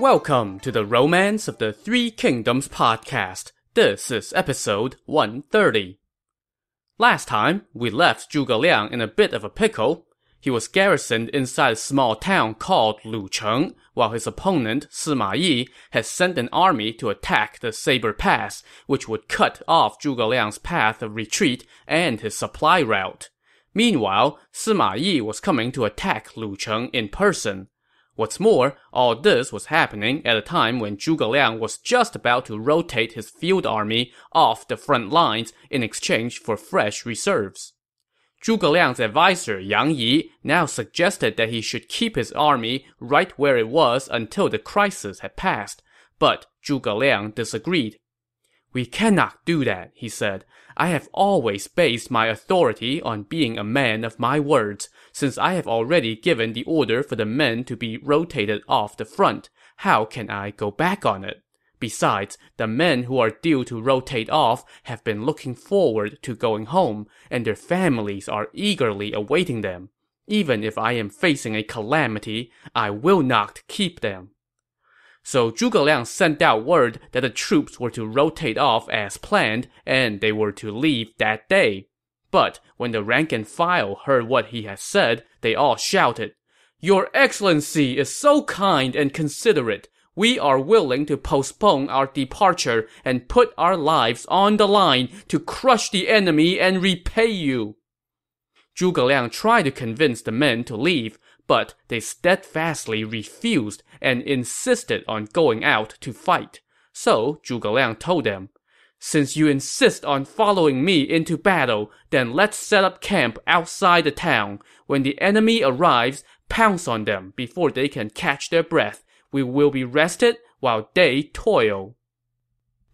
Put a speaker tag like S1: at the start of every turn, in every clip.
S1: Welcome to the Romance of the Three Kingdoms podcast. This is episode 130. Last time, we left Zhuge Liang in a bit of a pickle. He was garrisoned inside a small town called Lucheng, while his opponent, Sima Yi, had sent an army to attack the Saber Pass, which would cut off Zhuge Liang's path of retreat and his supply route. Meanwhile, Sima Yi was coming to attack Lucheng in person. What's more, all this was happening at a time when Zhuge Liang was just about to rotate his field army off the front lines in exchange for fresh reserves. Zhuge Liang's advisor Yang Yi now suggested that he should keep his army right where it was until the crisis had passed, but Zhuge Liang disagreed. We cannot do that, he said. I have always based my authority on being a man of my words. Since I have already given the order for the men to be rotated off the front, how can I go back on it? Besides, the men who are due to rotate off have been looking forward to going home, and their families are eagerly awaiting them. Even if I am facing a calamity, I will not keep them. So Zhuge Liang sent out word that the troops were to rotate off as planned, and they were to leave that day. But when the rank and file heard what he had said, they all shouted, Your Excellency is so kind and considerate. We are willing to postpone our departure and put our lives on the line to crush the enemy and repay you. Zhuge Liang tried to convince the men to leave, but they steadfastly refused and insisted on going out to fight. So Zhuge Liang told them, Since you insist on following me into battle, then let's set up camp outside the town. When the enemy arrives, pounce on them before they can catch their breath. We will be rested while they toil.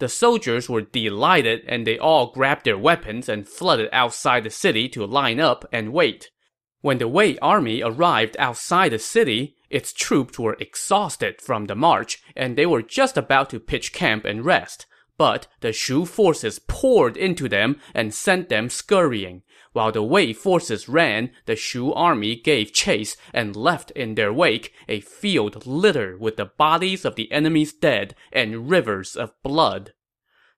S1: The soldiers were delighted and they all grabbed their weapons and flooded outside the city to line up and wait. When the Wei army arrived outside the city, its troops were exhausted from the march, and they were just about to pitch camp and rest. But the Shu forces poured into them and sent them scurrying. While the Wei forces ran, the Shu army gave chase and left in their wake a field littered with the bodies of the enemy's dead and rivers of blood.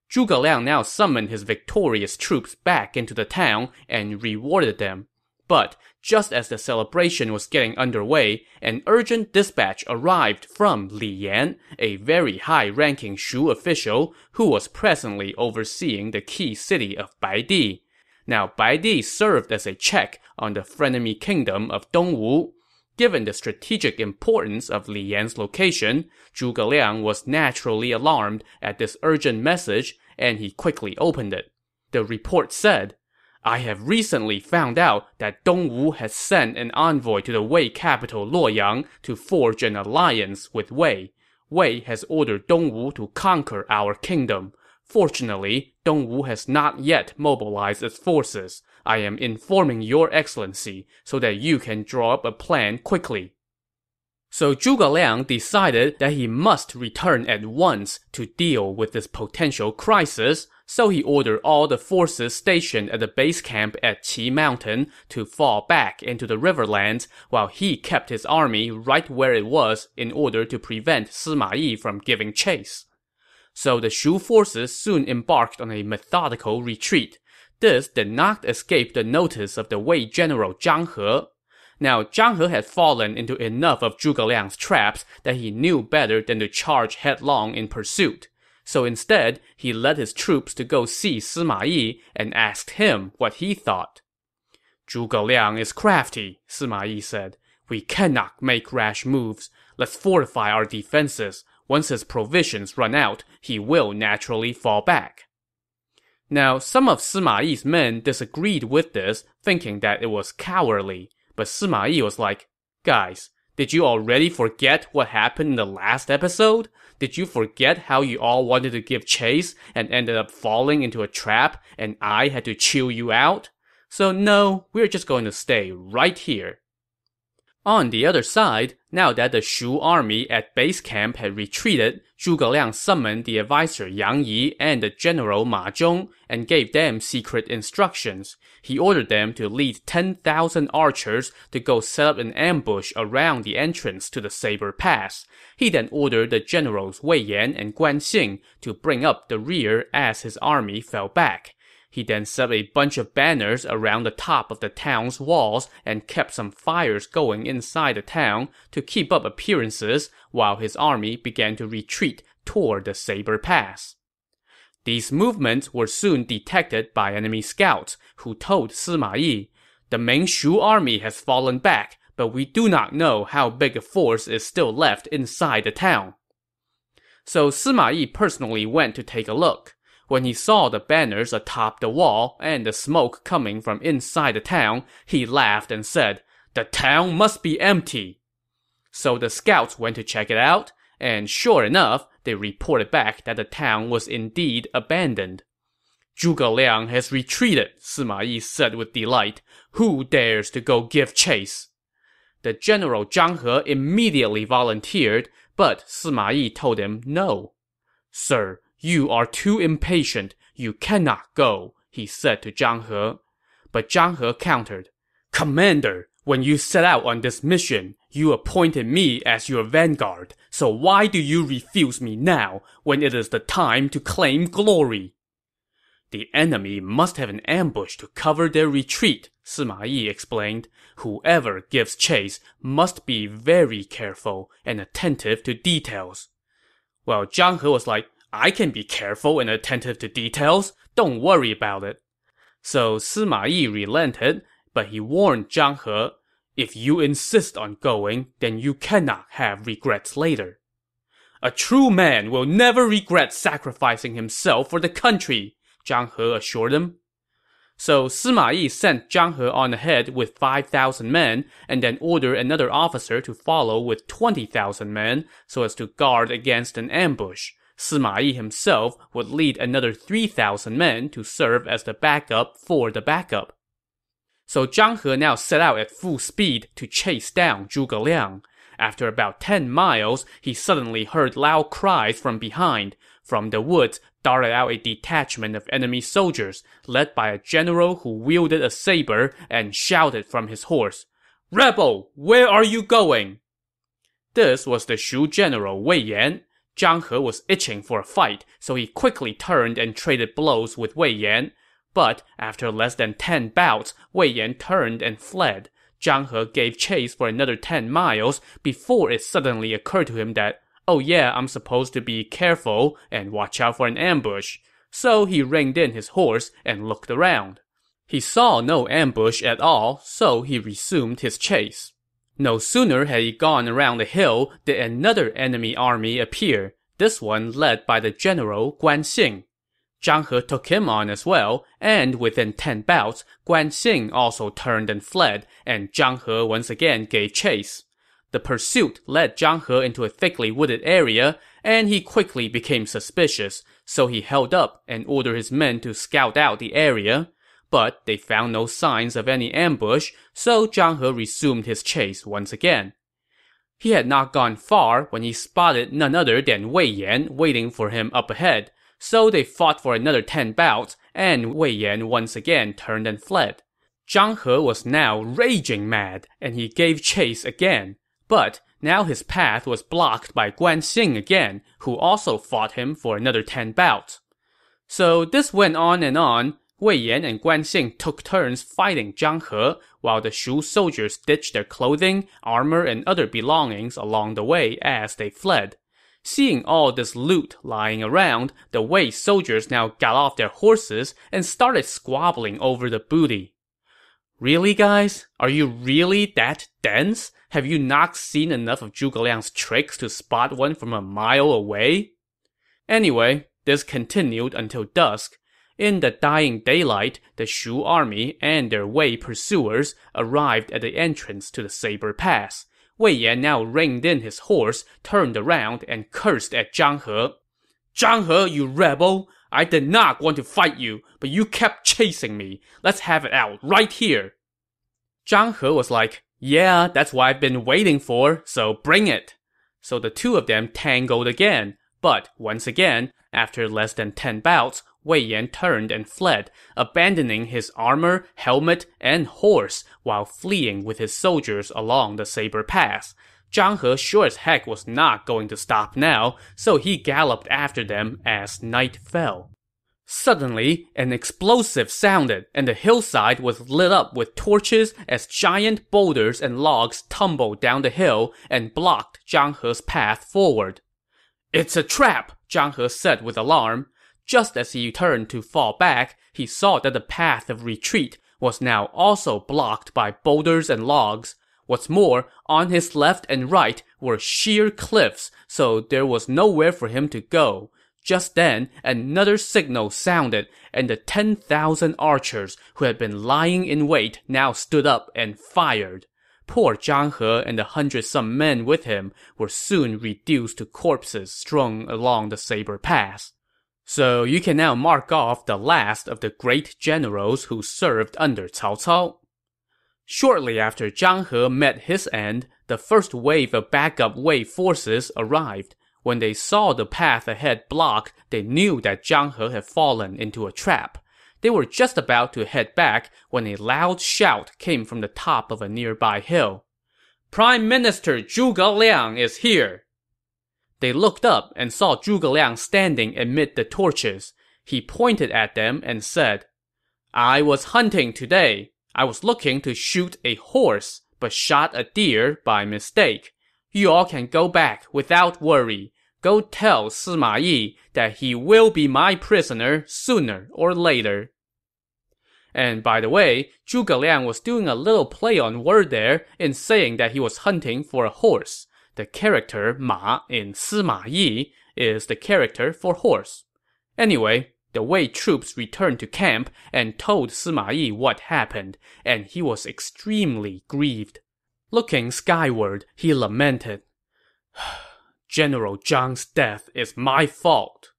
S1: Zhuge Liang now summoned his victorious troops back into the town and rewarded them. But just as the celebration was getting underway, an urgent dispatch arrived from Li Yan, a very high-ranking Shu official who was presently overseeing the key city of Baidi. Now, Baidi served as a check on the frenemy kingdom of Dongwu. Given the strategic importance of Li Yan's location, Zhuge Liang was naturally alarmed at this urgent message, and he quickly opened it. The report said, I have recently found out that Dongwu has sent an envoy to the Wei capital Luoyang to forge an alliance with Wei. Wei has ordered Dongwu to conquer our kingdom. Fortunately, Dongwu has not yet mobilized its forces. I am informing your excellency so that you can draw up a plan quickly. So Zhuge Liang decided that he must return at once to deal with this potential crisis, so he ordered all the forces stationed at the base camp at Qi Mountain to fall back into the riverlands while he kept his army right where it was in order to prevent Sima Yi from giving chase. So the Shu forces soon embarked on a methodical retreat. This did not escape the notice of the Wei general Zhang He. Now, Zhang He had fallen into enough of Zhuge Liang's traps that he knew better than to charge headlong in pursuit. So instead, he led his troops to go see Sima Yi and asked him what he thought. Zhuge Liang is crafty, Sima Yi said. We cannot make rash moves. Let's fortify our defenses. Once his provisions run out, he will naturally fall back. Now, some of Sima Yi's men disagreed with this, thinking that it was cowardly. But Sima Yi was like, Guys, did you already forget what happened in the last episode? Did you forget how you all wanted to give chase and ended up falling into a trap and I had to chill you out? So no, we're just going to stay right here. On the other side, now that the Shu army at base camp had retreated, Zhuge Liang summoned the advisor Yang Yi and the general Ma Zhong and gave them secret instructions. He ordered them to lead 10,000 archers to go set up an ambush around the entrance to the Saber Pass. He then ordered the generals Wei Yan and Guan Xing to bring up the rear as his army fell back. He then set a bunch of banners around the top of the town's walls and kept some fires going inside the town to keep up appearances while his army began to retreat toward the Saber Pass. These movements were soon detected by enemy scouts, who told Sima Yi, The main Shu army has fallen back, but we do not know how big a force is still left inside the town. So Sima Yi personally went to take a look. When he saw the banners atop the wall and the smoke coming from inside the town, he laughed and said, The town must be empty. So the scouts went to check it out, and sure enough, they reported back that the town was indeed abandoned. Zhuge Liang has retreated, Sima Yi said with delight. Who dares to go give chase? The general Zhang He immediately volunteered, but Sima Yi told him no. Sir, you are too impatient. You cannot go, he said to Zhang He. But Zhang He countered, Commander, when you set out on this mission, you appointed me as your vanguard, so why do you refuse me now, when it is the time to claim glory? The enemy must have an ambush to cover their retreat, Sima Yi explained. Whoever gives chase must be very careful and attentive to details. Well, Zhang He was like, I can be careful and attentive to details. Don't worry about it. So Sima Yi relented, but he warned Zhang He, if you insist on going, then you cannot have regrets later. A true man will never regret sacrificing himself for the country, Zhang He assured him. So Sima Yi sent Zhang He on ahead with 5,000 men and then ordered another officer to follow with 20,000 men so as to guard against an ambush. Sima Yi himself would lead another 3,000 men to serve as the backup for the backup. So Zhang He now set out at full speed to chase down Zhuge Liang. After about 10 miles, he suddenly heard loud cries from behind. From the woods darted out a detachment of enemy soldiers, led by a general who wielded a saber and shouted from his horse, Rebel, where are you going? This was the Shu general Wei Yan. Zhang He was itching for a fight, so he quickly turned and traded blows with Wei Yan. But after less than ten bouts, Wei Yan turned and fled. Zhang He gave chase for another ten miles before it suddenly occurred to him that, oh yeah, I'm supposed to be careful and watch out for an ambush. So he reined in his horse and looked around. He saw no ambush at all, so he resumed his chase. No sooner had he gone around the hill did another enemy army appear, this one led by the general Guan Xing. Zhang He took him on as well, and within ten bouts, Guan Xing also turned and fled, and Zhang He once again gave chase. The pursuit led Zhang He into a thickly wooded area, and he quickly became suspicious, so he held up and ordered his men to scout out the area. But they found no signs of any ambush, so Zhang He resumed his chase once again. He had not gone far when he spotted none other than Wei Yan waiting for him up ahead, so they fought for another ten bouts, and Wei Yan once again turned and fled. Zhang He was now raging mad, and he gave chase again. But now his path was blocked by Guan Xing again, who also fought him for another ten bouts. So this went on and on. Wei Yan and Guan Xing took turns fighting Zhang He, while the Shu soldiers ditched their clothing, armor, and other belongings along the way as they fled. Seeing all this loot lying around, the Wei soldiers now got off their horses and started squabbling over the booty. Really, guys? Are you really that dense? Have you not seen enough of Zhuge Liang's tricks to spot one from a mile away? Anyway, this continued until dusk. In the dying daylight, the Shu army and their Wei pursuers arrived at the entrance to the Saber Pass. Wei Yan now reined in his horse, turned around, and cursed at Zhang He. Zhang He, you rebel! I did not want to fight you, but you kept chasing me. Let's have it out right here. Zhang He was like, Yeah, that's what I've been waiting for, so bring it. So the two of them tangled again, but once again, after less than ten bouts, Wei Yan turned and fled, abandoning his armor, helmet, and horse while fleeing with his soldiers along the Saber Pass. Zhang He sure as heck was not going to stop now, so he galloped after them as night fell. Suddenly, an explosive sounded, and the hillside was lit up with torches as giant boulders and logs tumbled down the hill and blocked Zhang He's path forward. It's a trap, Zhang He said with alarm. Just as he turned to fall back, he saw that the path of retreat was now also blocked by boulders and logs. What's more, on his left and right were sheer cliffs, so there was nowhere for him to go. Just then, another signal sounded, and the 10,000 archers who had been lying in wait now stood up and fired. Poor Zhang He and the hundred some men with him were soon reduced to corpses strung along the Saber Pass. So you can now mark off the last of the great generals who served under Cao Cao. Shortly after Zhang He met his end, the first wave of backup Wei forces arrived. When they saw the path ahead blocked, they knew that Zhang He had fallen into a trap. They were just about to head back when a loud shout came from the top of a nearby hill. Prime Minister Zhuge Liang is here! They looked up and saw Zhuge Liang standing amid the torches. He pointed at them and said, I was hunting today. I was looking to shoot a horse, but shot a deer by mistake. You all can go back without worry. Go tell Sima Yi that he will be my prisoner sooner or later. And by the way, Zhuge Liang was doing a little play on word there in saying that he was hunting for a horse. The character Ma in Sima Yi is the character for horse. Anyway, the Wei troops returned to camp and told Sima Yi what happened, and he was extremely grieved. Looking skyward, he lamented, General Zhang's death is my fault.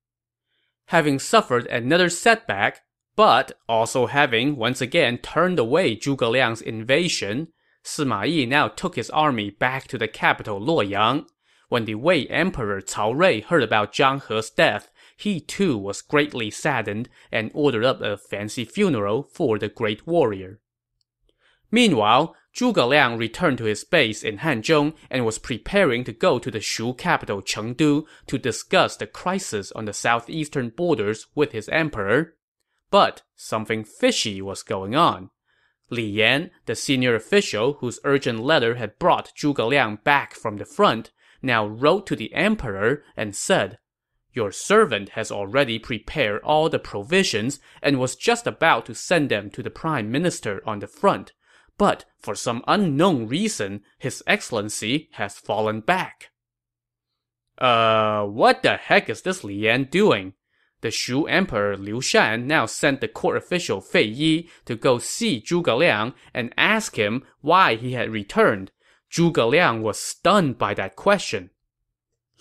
S1: Having suffered another setback, but also having once again turned away Zhuge Liang's invasion, Sima Yi now took his army back to the capital Luoyang. When the Wei Emperor Cao Rui heard about Zhang He's death, he too was greatly saddened and ordered up a fancy funeral for the great warrior. Meanwhile, Zhuge Liang returned to his base in Hanzhong and was preparing to go to the Shu capital Chengdu to discuss the crisis on the southeastern borders with his emperor. But something fishy was going on. Li Yan, the senior official whose urgent letter had brought Zhuge Liang back from the front, now wrote to the emperor and said, Your servant has already prepared all the provisions and was just about to send them to the prime minister on the front but for some unknown reason, His Excellency has fallen back. Uh, what the heck is this Li Yan doing? The Shu Emperor Liu Shan now sent the court official Fei Yi to go see Zhuge Liang and ask him why he had returned. Zhuge Liang was stunned by that question.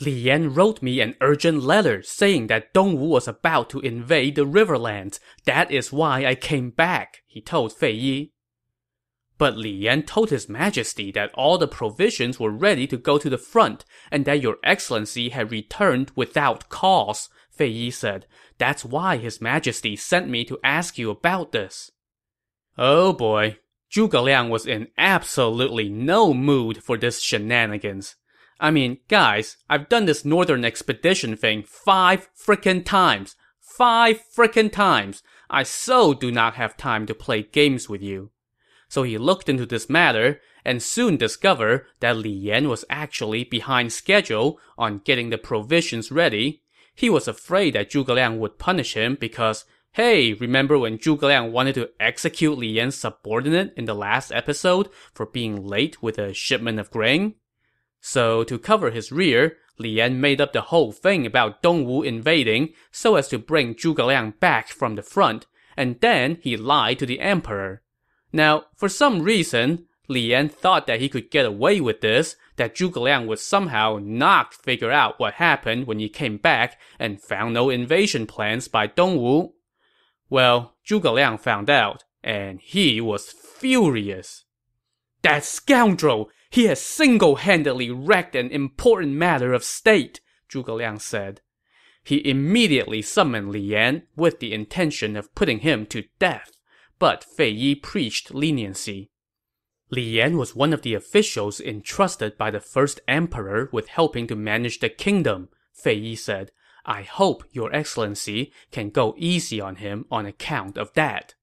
S1: Li Yan wrote me an urgent letter saying that Dongwu was about to invade the riverlands. That is why I came back, he told Fei Yi. But Li Yan told his majesty that all the provisions were ready to go to the front, and that your excellency had returned without cause, Fei Yi said. That's why his majesty sent me to ask you about this. Oh boy. Zhuge Liang was in absolutely no mood for this shenanigans. I mean, guys, I've done this northern expedition thing five frickin' times. Five frickin' times. I so do not have time to play games with you so he looked into this matter and soon discovered that Li Yan was actually behind schedule on getting the provisions ready. He was afraid that Zhuge Liang would punish him because, hey, remember when Zhuge Liang wanted to execute Li Yan's subordinate in the last episode for being late with a shipment of grain? So to cover his rear, Li Yan made up the whole thing about Dongwu invading so as to bring Zhuge Liang back from the front, and then he lied to the emperor. Now, for some reason, Li Yan thought that he could get away with this, that Zhuge Liang would somehow not figure out what happened when he came back and found no invasion plans by Dongwu. Well, Zhuge Liang found out, and he was furious. That scoundrel! He has single-handedly wrecked an important matter of state, Zhuge Liang said. He immediately summoned Li Yan with the intention of putting him to death, but Fei Yi preached leniency. Li Yan was one of the officials entrusted by the first emperor with helping to manage the kingdom, Fei Yi said. I hope your excellency can go easy on him on account of that.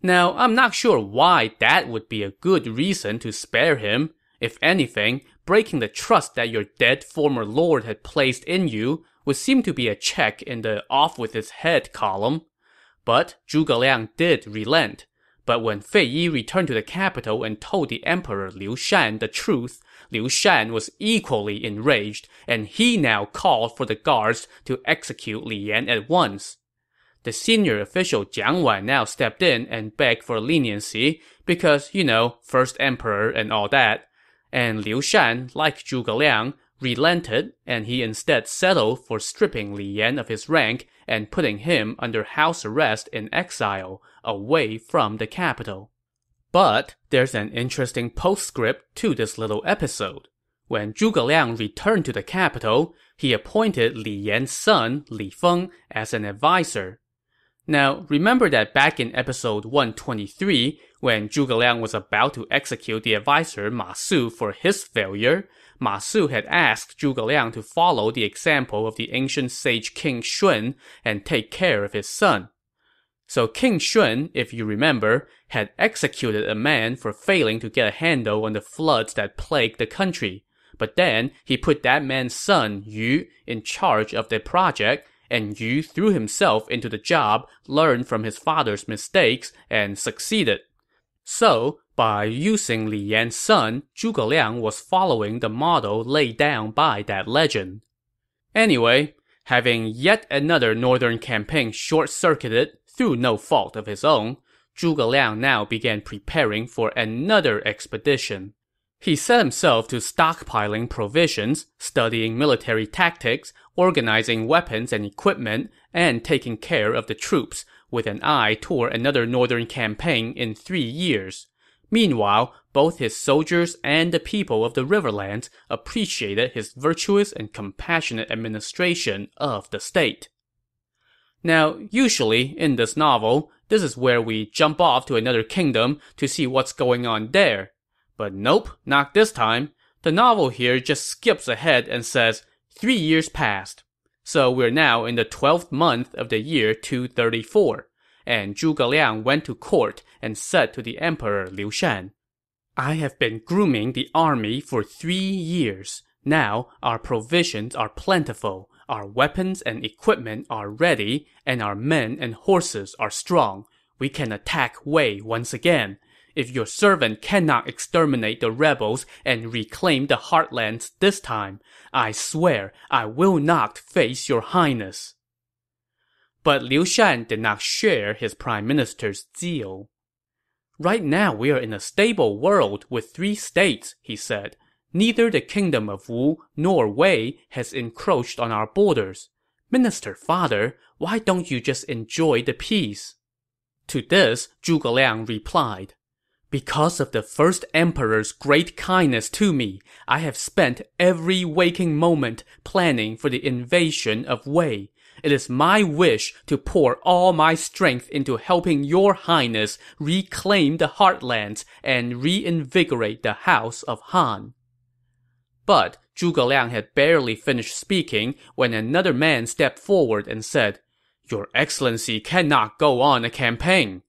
S1: Now, I'm not sure why that would be a good reason to spare him. If anything, breaking the trust that your dead former lord had placed in you would seem to be a check in the off with his head column. But Zhuge Liang did relent. But when Fei Yi returned to the capital and told the emperor Liu Shan the truth, Liu Shan was equally enraged, and he now called for the guards to execute Li Yan at once. The senior official Jiang Wan now stepped in and begged for leniency because, you know, first emperor and all that. And Liu Shan, like Zhuge Liang, relented and he instead settled for stripping Li Yan of his rank and putting him under house arrest in exile, away from the capital. But there's an interesting postscript to this little episode. When Zhuge Liang returned to the capital, he appointed Li Yan's son, Li Feng, as an advisor. Now, remember that back in episode 123, when Zhuge Liang was about to execute the advisor Ma Su for his failure, Ma Su had asked Zhuge Liang to follow the example of the ancient sage King Shun and take care of his son. So King Shun, if you remember, had executed a man for failing to get a handle on the floods that plagued the country. But then he put that man's son, Yu, in charge of the project and Yu threw himself into the job, learned from his father's mistakes, and succeeded. So, by using Li Yan's son, Zhuge Liang was following the model laid down by that legend. Anyway, having yet another northern campaign short-circuited through no fault of his own, Zhuge Liang now began preparing for another expedition. He set himself to stockpiling provisions, studying military tactics, organizing weapons and equipment, and taking care of the troops, with an eye toward another northern campaign in three years. Meanwhile, both his soldiers and the people of the Riverlands appreciated his virtuous and compassionate administration of the state. Now, usually in this novel, this is where we jump off to another kingdom to see what's going on there. But nope, not this time. The novel here just skips ahead and says, three years passed. So we're now in the 12th month of the year 234. And Zhuge Liang went to court and said to the emperor Liu Shan, I have been grooming the army for three years. Now our provisions are plentiful, our weapons and equipment are ready, and our men and horses are strong. We can attack Wei once again. If your servant cannot exterminate the rebels and reclaim the heartlands this time, I swear I will not face your highness. But Liu Shan did not share his prime minister's zeal. Right now we are in a stable world with three states, he said. Neither the kingdom of Wu nor Wei has encroached on our borders. Minister father, why don't you just enjoy the peace? To this, Zhuge Liang replied, because of the first emperor's great kindness to me, I have spent every waking moment planning for the invasion of Wei. It is my wish to pour all my strength into helping your highness reclaim the heartlands and reinvigorate the house of Han. But Zhuge Liang had barely finished speaking when another man stepped forward and said, Your Excellency cannot go on a campaign.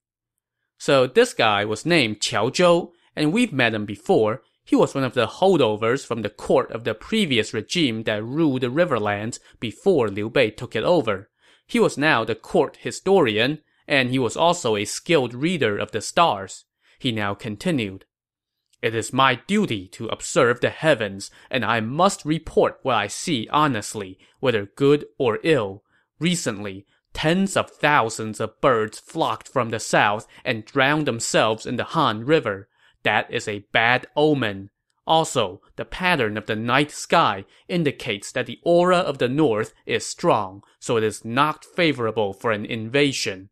S1: So this guy was named Qiao Zhou, and we've met him before. He was one of the holdovers from the court of the previous regime that ruled the Riverlands before Liu Bei took it over. He was now the court historian, and he was also a skilled reader of the stars. He now continued. It is my duty to observe the heavens, and I must report what I see honestly, whether good or ill. Recently, tens of thousands of birds flocked from the south and drowned themselves in the Han River. That is a bad omen. Also, the pattern of the night sky indicates that the aura of the north is strong, so it is not favorable for an invasion.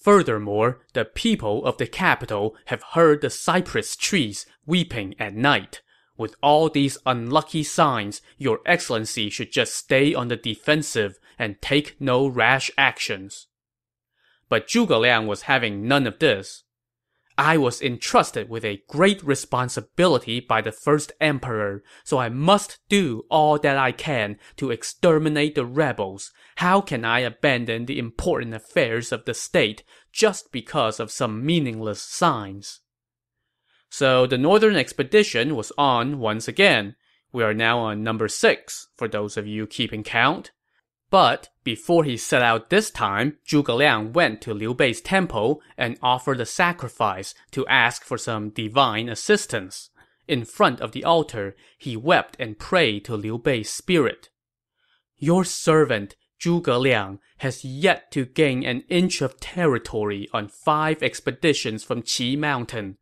S1: Furthermore, the people of the capital have heard the cypress trees weeping at night. With all these unlucky signs, your excellency should just stay on the defensive and take no rash actions. But Zhuge Liang was having none of this. I was entrusted with a great responsibility by the first emperor, so I must do all that I can to exterminate the rebels. How can I abandon the important affairs of the state just because of some meaningless signs? So the northern expedition was on once again. We are now on number six, for those of you keeping count. But before he set out this time, Zhuge Liang went to Liu Bei's temple and offered a sacrifice to ask for some divine assistance. In front of the altar, he wept and prayed to Liu Bei's spirit. Your servant, Zhuge Liang, has yet to gain an inch of territory on five expeditions from Qi Mountain.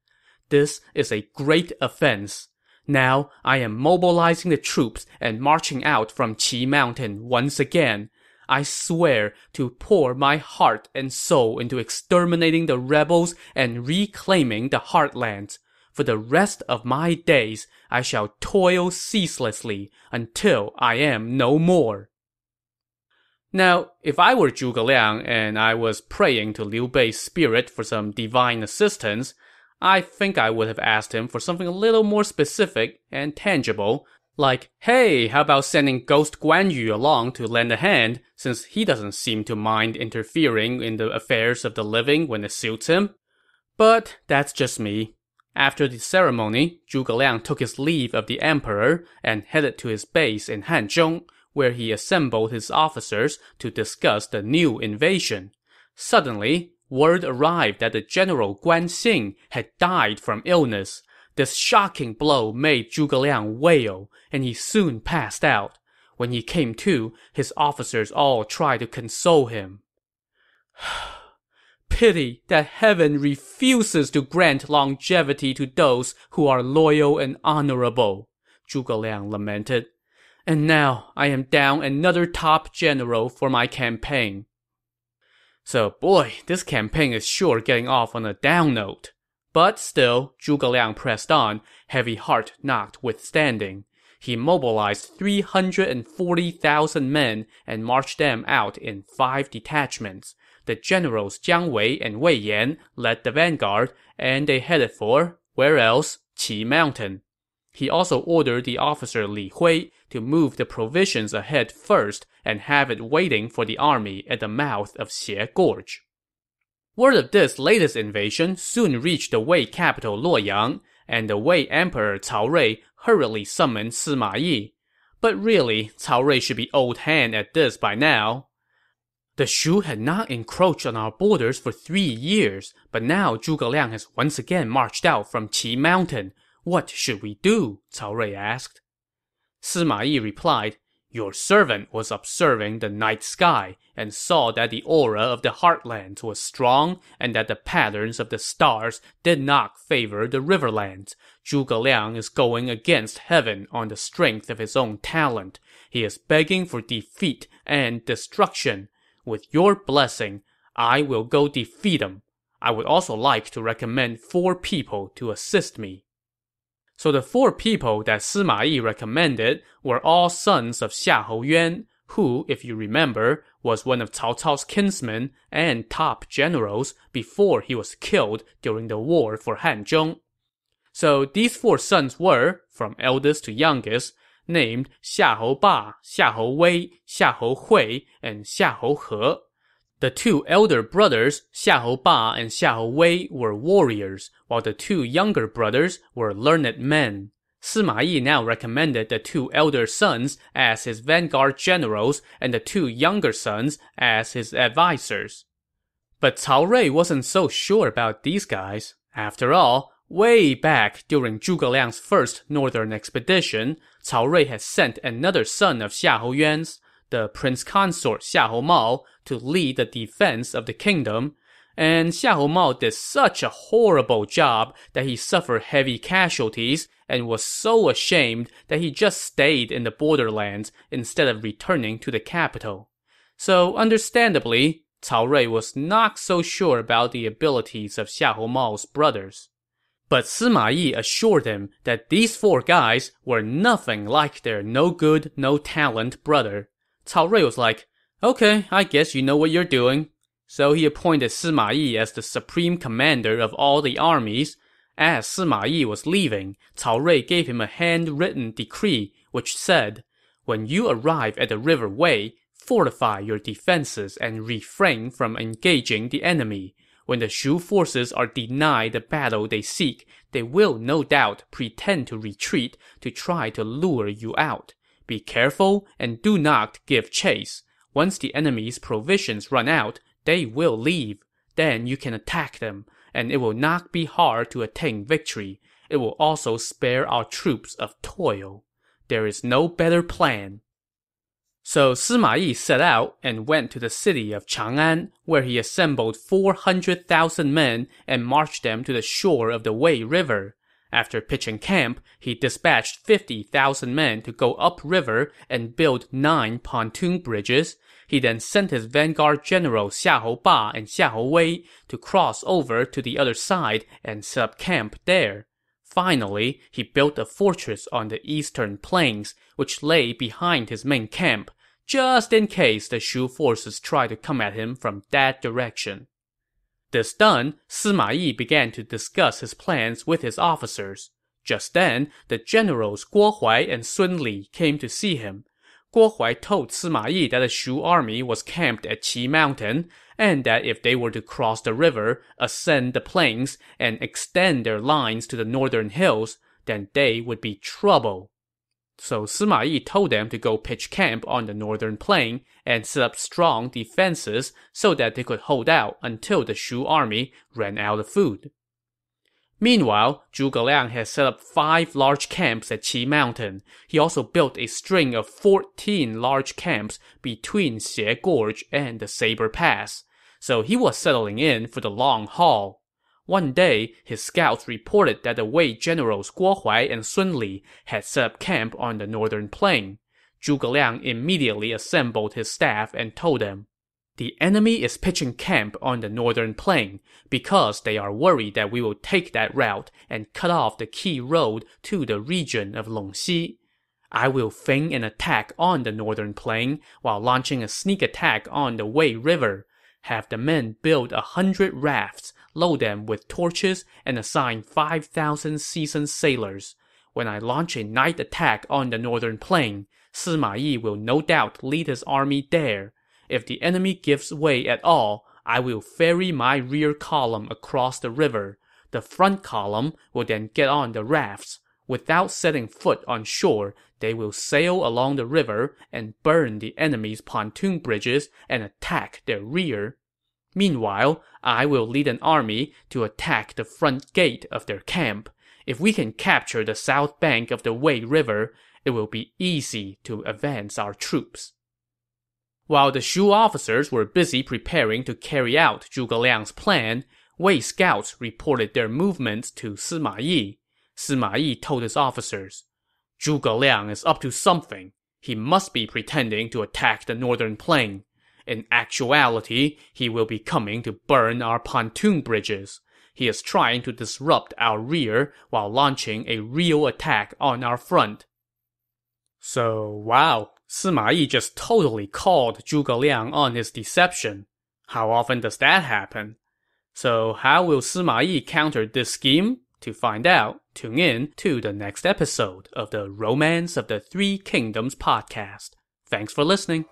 S1: This is a great offense. Now, I am mobilizing the troops and marching out from Qi Mountain once again. I swear to pour my heart and soul into exterminating the rebels and reclaiming the heartlands. For the rest of my days, I shall toil ceaselessly until I am no more. Now, if I were Zhuge Liang and I was praying to Liu Bei's spirit for some divine assistance, I think I would have asked him for something a little more specific and tangible, like, hey, how about sending Ghost Guan Yu along to lend a hand, since he doesn't seem to mind interfering in the affairs of the living when it suits him? But that's just me. After the ceremony, Zhuge Liang took his leave of the emperor and headed to his base in Hanzhong, where he assembled his officers to discuss the new invasion. Suddenly, word arrived that the general Guan Xing had died from illness. This shocking blow made Zhuge Liang wail, and he soon passed out. When he came to, his officers all tried to console him. Pity that heaven refuses to grant longevity to those who are loyal and honorable, Zhuge Liang lamented. And now I am down another top general for my campaign. So, boy, this campaign is sure getting off on a down note. But still, Zhuge Liang pressed on, heavy heart notwithstanding. He mobilized 340,000 men and marched them out in five detachments. The generals Jiang Wei and Wei Yan led the vanguard, and they headed for, where else? Qi Mountain. He also ordered the officer Li Hui to move the provisions ahead first and have it waiting for the army at the mouth of Xie Gorge. Word of this latest invasion soon reached the Wei capital Luoyang, and the Wei Emperor Cao Rui hurriedly summoned Sima Yi. But really, Cao Rui should be old hand at this by now. The Shu had not encroached on our borders for three years, but now Zhuge Liang has once again marched out from Qi Mountain, what should we do? Cao Rui asked. Sima Yi replied, Your servant was observing the night sky and saw that the aura of the heartlands was strong and that the patterns of the stars did not favor the riverlands. Zhuge Liang is going against heaven on the strength of his own talent. He is begging for defeat and destruction. With your blessing, I will go defeat him. I would also like to recommend four people to assist me. So the four people that Sima Yi recommended were all sons of Xiahou Yuan, who, if you remember, was one of Cao Cao's kinsmen and top generals before he was killed during the war for Hanzhong. So these four sons were, from eldest to youngest, named Xiahou Ba, Xiahou Wei, Xiahou Hui, and Xiahou He. The two elder brothers, Xiahou Ba and Xiahou Wei, were warriors, while the two younger brothers were learned men. Sima Yi now recommended the two elder sons as his vanguard generals and the two younger sons as his advisors. But Cao Rui wasn't so sure about these guys. After all, way back during Zhuge Liang's first northern expedition, Cao Rui had sent another son of Xiahou Yuan's, the prince consort Xiahou Mao, to lead the defense of the kingdom, and Xiahou Mao did such a horrible job that he suffered heavy casualties and was so ashamed that he just stayed in the borderlands instead of returning to the capital. So, understandably, Cao Rui was not so sure about the abilities of Xiahou Mao's brothers. But Sima Yi assured him that these four guys were nothing like their no good, no talent brother. Cao Rui was like, okay, I guess you know what you're doing. So he appointed Sima Yi as the supreme commander of all the armies. As Sima Yi was leaving, Cao Rui gave him a handwritten decree which said, When you arrive at the river Wei, fortify your defenses and refrain from engaging the enemy. When the Shu forces are denied the battle they seek, they will no doubt pretend to retreat to try to lure you out. Be careful and do not give chase. Once the enemy's provisions run out, they will leave. Then you can attack them, and it will not be hard to attain victory. It will also spare our troops of toil. There is no better plan. So Sima Yi set out and went to the city of Chang'an, where he assembled 400,000 men and marched them to the shore of the Wei River. After pitching camp, he dispatched 50,000 men to go upriver and build nine pontoon bridges. He then sent his vanguard generals Xiahou Ba and Xiahou Wei to cross over to the other side and set up camp there. Finally, he built a fortress on the eastern plains, which lay behind his main camp, just in case the Shu forces try to come at him from that direction. This done, Sima Yi began to discuss his plans with his officers. Just then, the generals Guo Huai and Sun Li came to see him. Guo Huai told Sima Yi that the Shu army was camped at Qi Mountain, and that if they were to cross the river, ascend the plains, and extend their lines to the northern hills, then they would be trouble. So Sima Yi told them to go pitch camp on the northern plain and set up strong defenses so that they could hold out until the Shu army ran out of food. Meanwhile, Zhuge Liang had set up five large camps at Qi Mountain. He also built a string of 14 large camps between Xie Gorge and the Saber Pass. So he was settling in for the long haul. One day, his scouts reported that the Wei generals Guo Huai and Sun Li had set up camp on the northern plain. Zhuge Liang immediately assembled his staff and told them, The enemy is pitching camp on the northern plain because they are worried that we will take that route and cut off the key road to the region of Longxi. I will feign an attack on the northern plain while launching a sneak attack on the Wei River. Have the men build a hundred rafts load them with torches, and assign 5,000 seasoned sailors. When I launch a night attack on the northern plain, Sima Yi will no doubt lead his army there. If the enemy gives way at all, I will ferry my rear column across the river. The front column will then get on the rafts. Without setting foot on shore, they will sail along the river and burn the enemy's pontoon bridges and attack their rear. Meanwhile, I will lead an army to attack the front gate of their camp. If we can capture the south bank of the Wei River, it will be easy to advance our troops. While the Shu officers were busy preparing to carry out Zhuge Liang's plan, Wei scouts reported their movements to Sima Yi. Sima Yi told his officers, Zhuge Liang is up to something. He must be pretending to attack the northern plain. In actuality, he will be coming to burn our pontoon bridges. He is trying to disrupt our rear while launching a real attack on our front. So, wow, Sima Yi just totally called Zhuge Liang on his deception. How often does that happen? So, how will Sima Yi counter this scheme? To find out, tune in to the next episode of the Romance of the Three Kingdoms podcast. Thanks for listening.